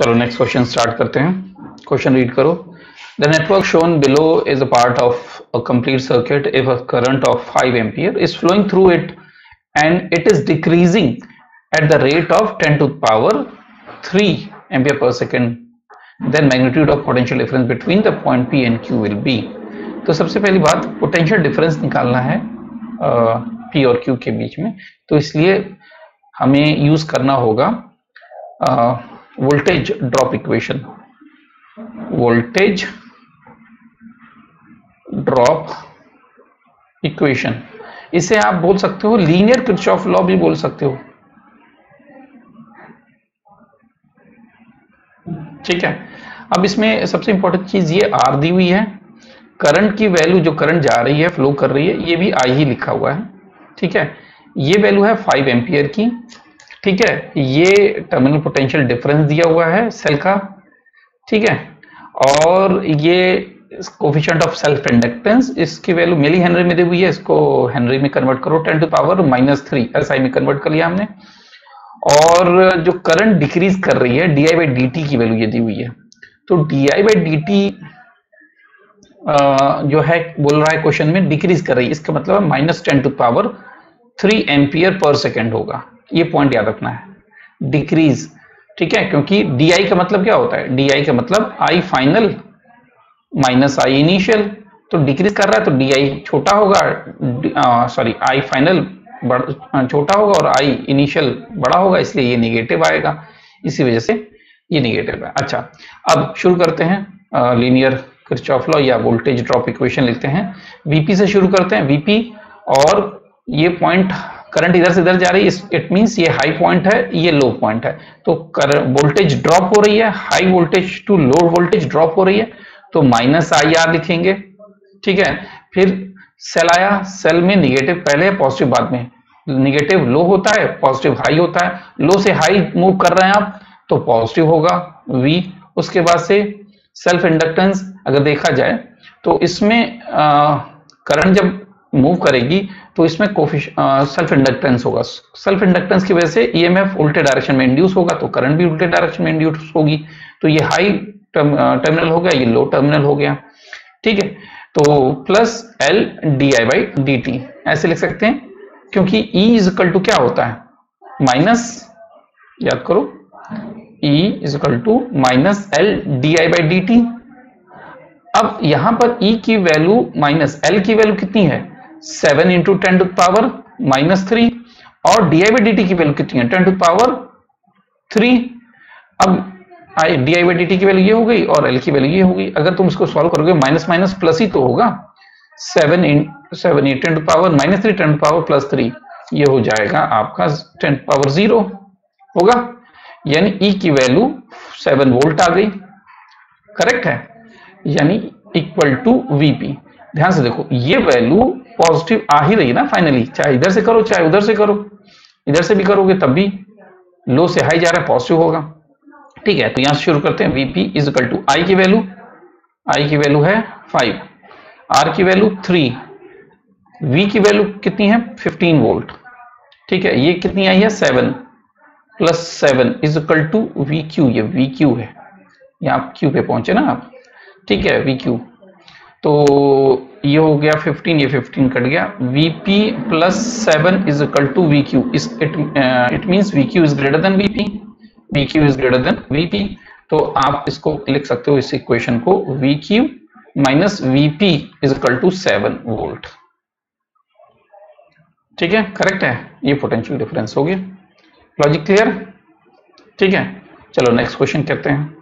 चलो next question start करते हैं। क्वेश्चन रीड करो। The network shown below is a part of a complete circuit if a current of 5 ampere is flowing through it it is decreasing at the rate of 10 to the power 3 ampere per second. Then magnitude of potential difference between the point p and q will be. तो सबसे पहली बात potential difference निकालना है P और Q के बीच में। तो इसलिए हमें यूज़ करना होगा voltage drop equation voltage drop equation इसे आप बोल सकते हो लीनियर किरचॉफ लॉ भी बोल सकते हो। ठीक है? अब इसमें सबसे इंपॉर्टेंट चीज़ ये आर दी हुई है। करंट की वैल्यू जो करंट जा रही है फ्लो कर रही है, ये भी आई ही लिखा हुआ है। ठीक है? ये वैल्यू है फाइव एम्पियर की। ठीक है, ये टर्मिनल पोटेंशियल डिफरेंस दिया हुआ है सेल का, ठीक है, और ये कोफिशिएंट ऑफ़ सेल्फ इंडक्टेंस इसकी वैल्यू मिली हेनरी में दी हुई है, इसको हेनरी में कन्वर्ट करो ten to power minus three S I में कन्वर्ट कर लिया हमने, और जो करंट डिक्रीज कर रही है D I by D T की वैल्यू ये दी हुई है तो D I by D T जो है, बोल रहा है क्वेश्चन में डिक्रीज कर रही है, इसका मतलब minus ten to power three ampere per second होगा। ये पॉइंट याद रखना है। डिक्रीज ठीक है? क्योंकि डी आई का मतलब क्या होता है? डी आई का मतलब I final minus I initial तो डिक्रीज कर रहा है तो डी आई छोटा होगा सॉरी आई फाइनल छोटा होगा और आई इनिशियल बड़ा होगा, इसलिए ये निगेटिव आएगा। इसी वजह से ये निगेटिव है। अच्छा अब शुरू करते हैं लीनियर लॉ या वोल्टेज ड्रॉप इक्वेशन लिखते हैं। वीपी से शुरू करते हैं वीपी और ये पॉइंट करंट इधर से इधर जा रही है इट मींस ये हाई पॉइंट है, ये लो पॉइंट है। तो वोल्टेज ड्रॉप हो रही है high voltage to low voltage drop हो रही है तो माइनस आई आर लिखेंगे, ठीक है? फिर सेल आया सेल में निगेटिव पहले पॉजिटिव बाद में। निगेटिव लो होता है पॉजिटिव हाई होता है। लो से हाई मूव कर रहे हैं आप तो पॉजिटिव होगा वी उसके बाद से सेल्फ इंडक्टेंस अगर देखा जाए तो इसमें करंट जब मूव करेगी तो इसमें सेल्फ इंडक्टेंस होगा। सेल्फ इंडक्टेंस की वजह से ईएमएफ उल्टे डायरेक्शन में इंड्यूस होगा तो करंट भी उल्टे डायरेक्शन में इंड्यूस होगी। तो ये हाई टर्मिनल हो गया, ये लो टर्मिनल हो गया। ठीक है? तो plus L D I by D T ऐसे लिख सकते हैं, क्योंकि E इज़ इक्वल टू क्या होता है? माइनस याद करो E is equal to minus L D I by D T अब यहाँ पर E की वैल्यू माइनस एल की वैल्यू कितनी है? Seven into ten to power minus three और डी आई डी टी की वैल्यू कितनी है? टेन टू पावर थ्री अब डी आई डी टी की वैल्यू ये हो गई और एल की वैल्यू ये होगी अगर तुम इसको सॉल्व करोगे माइनस माइनस प्लस ही तो होगा। Seven in, seven E ten to power minus three ten power plus three ये हो जाएगा आपका टेन पावर ज़ीरो होगा? यानी ई की वैल्यू सेवन वोल्ट आ गई। करेक्ट है? यानी इक्वल टू वीपी ध्यान से देखो, ये वैल्यू पॉजिटिव आ ही रही ना फाइनली चाहे इधर से करो, चाहे उधर से करो। इधर से भी करोगे, तब भी लो से हाई जा रहा है पॉजिटिव होगा। ठीक है तो यहाँ से शुरू करते हैं। VP is equal to I की वैल्यू आई की वैल्यू है फाइव आर की वैल्यू थ्री वी की वैल्यू कितनी है? फिफ्टीन वोल्ट ठीक है, ये कितनी आई है? Seven plus seven is equal to V Q ये वी क्यू है। यहाँ क्यू पे पहुँचे ना आप। ठीक है वी क्यू तो ये हो गया 15 ये 15 कट गया। Vp plus seven is equal to V Q it it means V Q is greater than Vp Vq is greater than Vp तो आप इसको लिख सकते हो इस इक्वेशन को। V Q minus V P is equal to seven volt ठीक है? करेक्ट है? ये पोटेंशियल डिफरेंस हो गया। लॉजिक क्लियर ठीक है? चलो नेक्स्ट क्वेश्चन करते हैं।